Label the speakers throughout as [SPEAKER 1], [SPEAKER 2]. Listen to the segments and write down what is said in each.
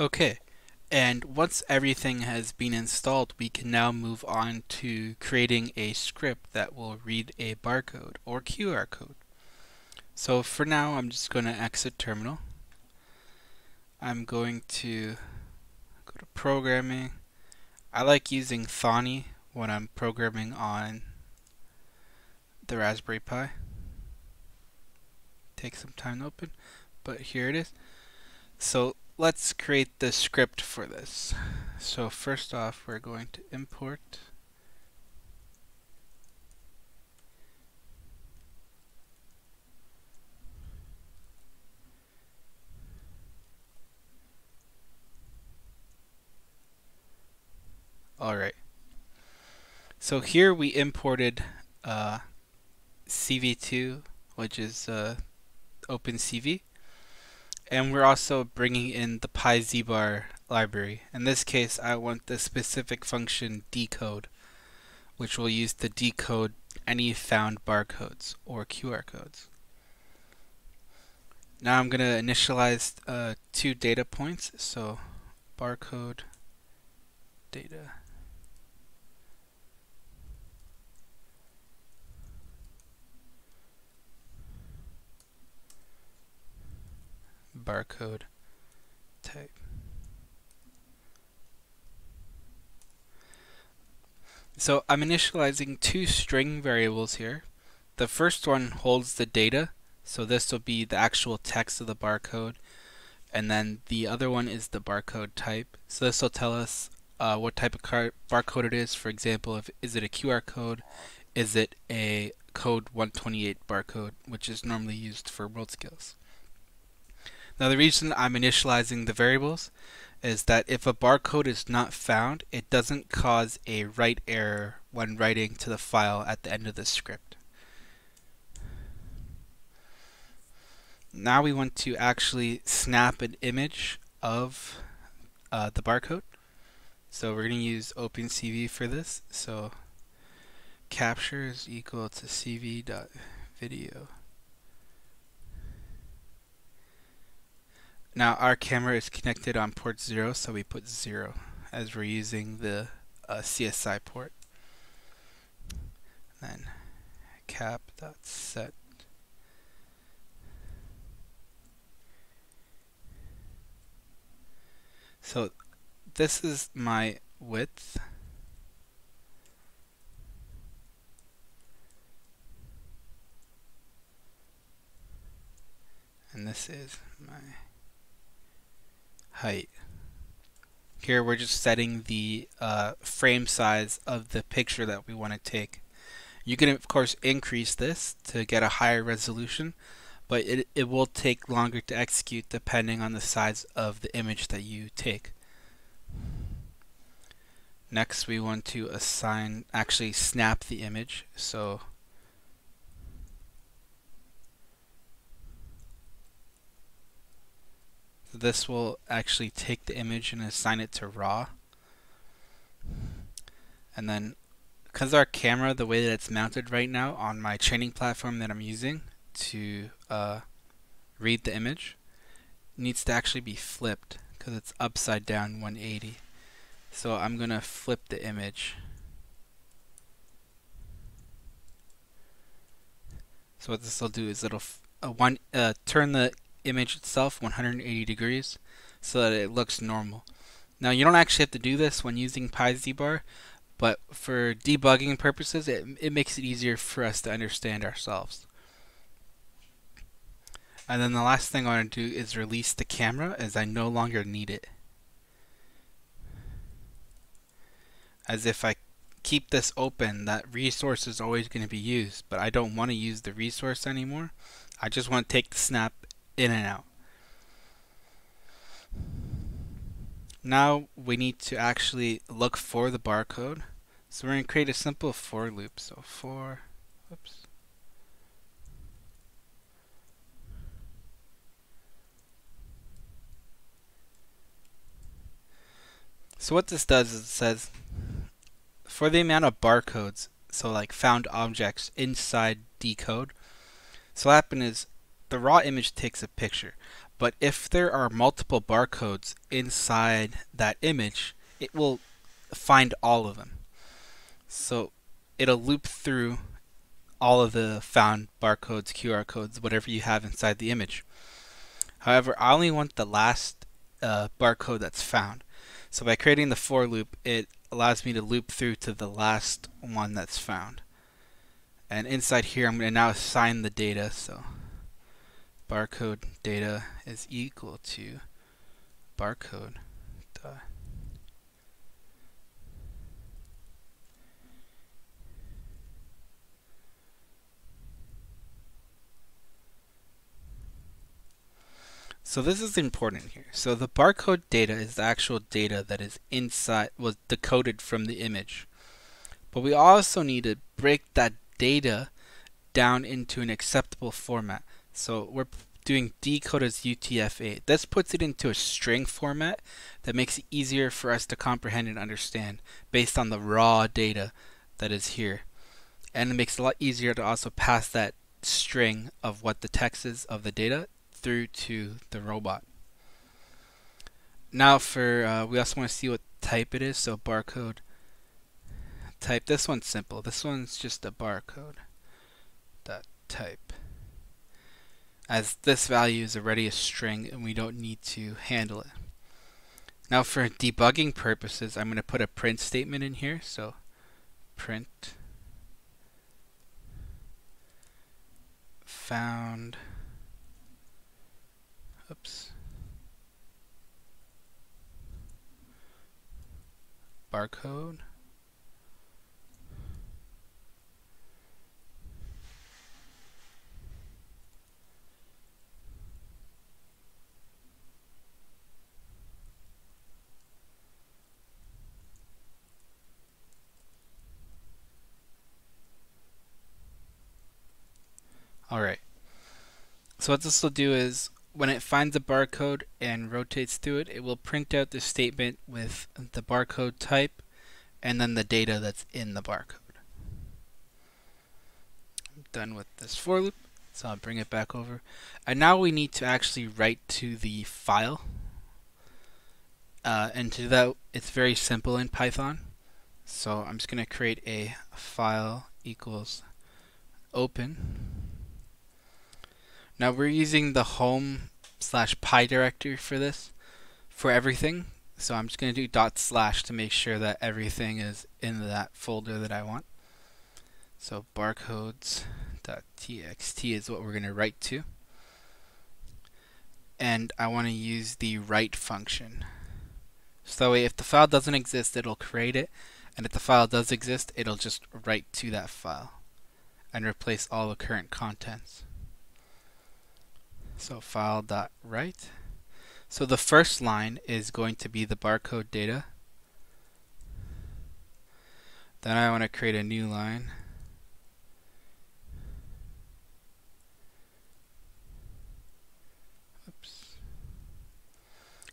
[SPEAKER 1] Okay, and once everything has been installed, we can now move on to creating a script that will read a barcode or QR code. So for now, I'm just going to exit terminal. I'm going to go to programming. I like using Thonny when I'm programming on the Raspberry Pi. Takes some time to open, but here it is. So let's create the script for this. So first off, we're going to import Alright. So here we imported uh, CV2, which is uh, OpenCV and we're also bringing in the PyZBar library. In this case, I want the specific function decode, which will use to decode any found barcodes or QR codes. Now I'm going to initialize uh, two data points, so barcode data. Barcode type. So I'm initializing two string variables here. The first one holds the data, so this will be the actual text of the barcode, and then the other one is the barcode type. So this will tell us uh, what type of barcode it is. For example, if is it a QR code, is it a code 128 barcode, which is normally used for WorldSkills. Now the reason I'm initializing the variables is that if a barcode is not found, it doesn't cause a write error when writing to the file at the end of the script. Now we want to actually snap an image of uh, the barcode. So we're going to use OpenCV for this. So capture is equal to cv.video. Now our camera is connected on port 0, so we put 0 as we're using the uh, CSI port. Then cap dot set So this is my width. And this is my height. Here we're just setting the uh, frame size of the picture that we want to take. You can of course increase this to get a higher resolution, but it, it will take longer to execute depending on the size of the image that you take. Next we want to assign, actually snap the image. So this will actually take the image and assign it to raw. And then because our camera the way that it's mounted right now on my training platform that I'm using to uh, read the image needs to actually be flipped because it's upside down 180 so I'm gonna flip the image. So what this will do is it'll uh, one uh, turn the image itself 180 degrees so that it looks normal. Now you don't actually have to do this when using PyZBar, but for debugging purposes it, it makes it easier for us to understand ourselves. And then the last thing I want to do is release the camera as I no longer need it. As if I keep this open, that resource is always going to be used, but I don't want to use the resource anymore. I just want to take the snap in and out. Now we need to actually look for the barcode. So we're going to create a simple for loop. So for, oops. So what this does is it says for the amount of barcodes, so like found objects inside decode. So what happened is the raw image takes a picture, But if there are multiple barcodes inside that image, it will find all of them. So it'll loop through all of the found barcodes, QR codes, whatever you have inside the image. However, I only want the last uh, barcode that's found. So by creating the for loop, it allows me to loop through to the last one that's found. And inside here, I'm going to now assign the data. So barcode data is equal to barcode dot So this is important here. So the barcode data is the actual data that is inside, was decoded from the image. But we also need to break that data down into an acceptable format. So we're doing decode as UTF-8. This puts it into a string format that makes it easier for us to comprehend and understand based on the raw data that is here. And it makes it a lot easier to also pass that string of what the text is of the data through to the robot. Now for, uh, we also want to see what type it is, so barcode type. This one's simple. This one's just a barcode dot type. As this value is already a string and we don't need to handle it. Now for debugging purposes, I'm going to put a print statement in here. So print found Oops. Barcode. Alright. So what this will do is when it finds a barcode and rotates through it, it will print out the statement with the barcode type and then the data that's in the barcode. I'm done with this for loop, so I'll bring it back over. And now we need to actually write to the file. Uh, and to that, it's very simple in Python. So I'm just going to create a file equals open now we're using the home slash pi directory for this, for everything. So I'm just going to do dot slash to make sure that everything is in that folder that I want. So barcodes.txt is what we're going to write to. And I want to use the write function. So that way if the file doesn't exist, it'll create it. And if the file does exist, it'll just write to that file and replace all the current contents. So file dot write. So the first line is going to be the barcode data. Then I want to create a new line. Oops.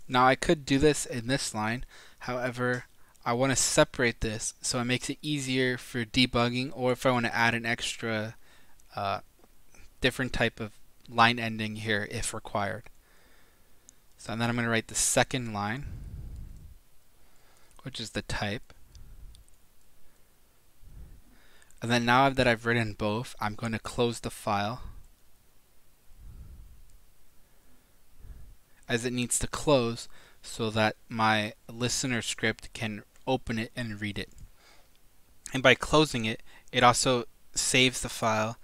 [SPEAKER 1] Now I could do this in this line, however I want to separate this so it makes it easier for debugging or if I want to add an extra uh, different type of line ending here if required. So and then I'm going to write the second line, which is the type. And then now that I've written both, I'm going to close the file as it needs to close so that my listener script can open it and read it. And by closing it, it also saves the file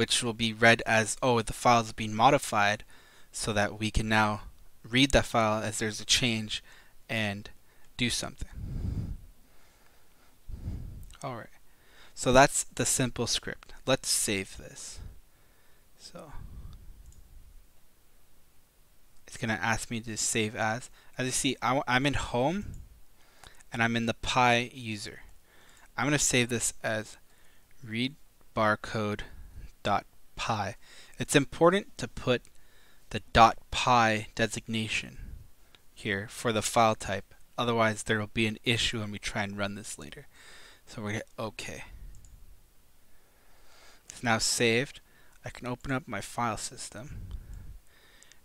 [SPEAKER 1] which will be read as, oh, the file is being modified so that we can now read that file as there's a change and do something. Alright, so that's the simple script. Let's save this. So it's going to ask me to save as. As you see, I, am in home and I'm in the Pi user. I'm going to save this as read barcode .py. It's important to put the .py designation here for the file type. Otherwise, there will be an issue when we try and run this later. So we're going to OK. It's now saved. I can open up my file system.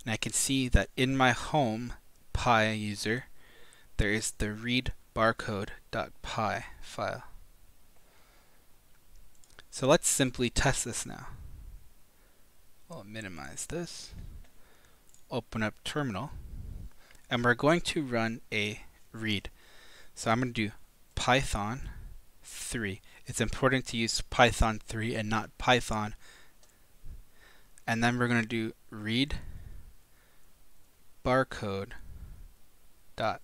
[SPEAKER 1] and I can see that in my home Pi user there is the read barcode.py file. So let's simply test this now. We'll minimize this, open up terminal, and we're going to run a read. So I'm going to do Python 3. It's important to use Python 3 and not Python. And then we're going to do read barcode dot.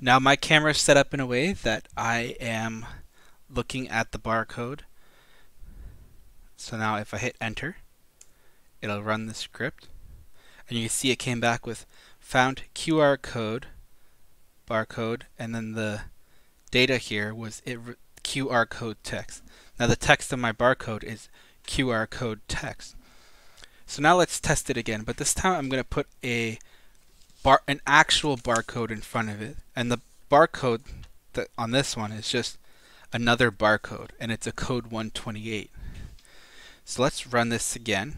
[SPEAKER 1] Now my camera is set up in a way that I am looking at the barcode. So now if I hit enter, it'll run the script. And you can see it came back with found QR code, barcode, and then the data here was it QR code text. Now the text of my barcode is QR code text. So now let's test it again, but this time I'm going to put a bar an actual barcode in front of it. And the barcode that on this one is just another barcode and it's a code 128. So let's run this again.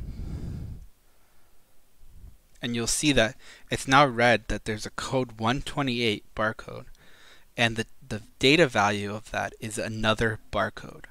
[SPEAKER 1] And you'll see that it's now read that there's a code 128 barcode and the, the data value of that is another barcode.